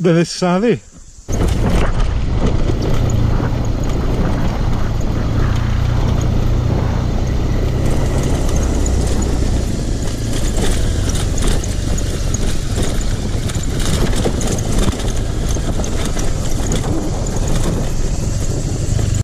de sabe.